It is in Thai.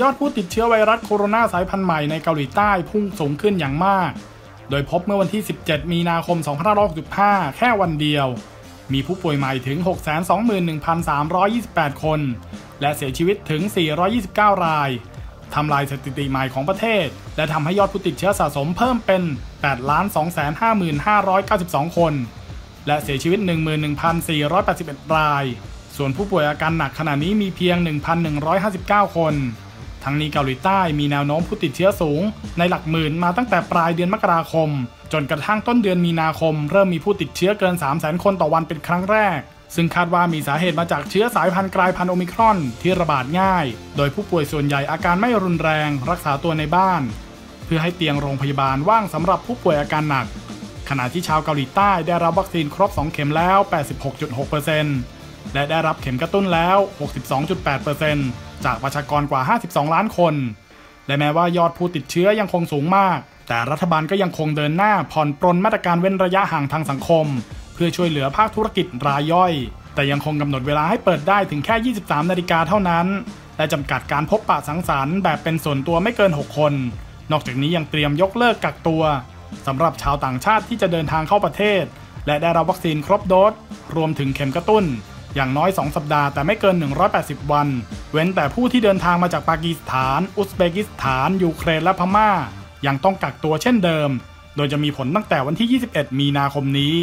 ยอดผู้ติดเชื้อไวรัสโคโรนาสายพันธุ์ใหม่ในเกาหลีใต้พุ่งสูงขึ้นอย่างมาก โดยพบเมื่อวันที่ 17 มีนาคม 2565 แค่วันเดียว มีผู้ป่วยใหม่ถึง 621,328 คน และเสียชีวิตถึง 429 รายทำลายสถิติใหม่ของประเทศ และทำให้ยอดผู้ติดเชื้อสะสมเพิ่มเป็น 8,255,592 คน และเสียชีวิต 11,481 ราย ส่วนผู้ป่วยอาการหนักขณะนี้มีเพียง 1,159 คน ทั้งนี้เกาหลีใต้มีแนวโน้มผู้ติดเชื้อสูง ในหลักหมื่นมาตั้งแต่ปลายเดือนมกราคม จนกระทั่งต้นเดือนมีนาคม เริ่มมีผู้ติดเชื้อเกิน 300,000 คนต่อวันเป็นครั้งแรก ซึ่งคาดว่ามีสาเหตุมาจากเชื้อสายพันธุ์กลายพันธุ์โอมิครอนที่ระบาดง่าย โดยผู้ป่วยส่วนใหญ่อาการไม่รุนแรง รักษาตัวในบ้าน เพื่อให้เตียงโรงพยาบาลว่างสำหรับผู้ป่วยอาการหนัก ขณะที่ชาวเกาหลีใต้ได้รับวัคซีนครบ 2 เข็มแล้ว 86.6% และได้รับเข็มกระตุ้นแล้ว 62.8%จากประชากรกว่า 52 ล้านคน และแม้ว่ายอดผู้ติดเชื้อยังคงสูงมาก แต่รัฐบาลก็ยังคงเดินหน้าผ่อนปรนมาตรการเว้นระยะห่างทางสังคม เพื่อช่วยเหลือภาคธุรกิจรายย่อย แต่ยังคงกำหนดเวลาให้เปิดได้ถึงแค่ 23 นาฬิกาเท่านั้น และจำกัดการพบปะสังสรรค์แบบเป็นส่วนตัวไม่เกิน 6 คน นอกจากนี้ยังเตรียมยกเลิกกักตัวสำหรับชาวต่างชาติที่จะเดินทางเข้าประเทศ และได้รับวัคซีนครบโดสรวมถึงเข็มกระตุ้น อย่างน้อย 2 สัปดาห์แต่ไม่เกิน 180 วัน เว้นแต่ผู้ที่เดินทางมาจากปากีสถาน อุซเบกิสถาน ยูเครนและพม่า ยังต้องกักตัวเช่นเดิม โดยจะมีผลตั้งแต่วันที่ 21 มีนาคมนี้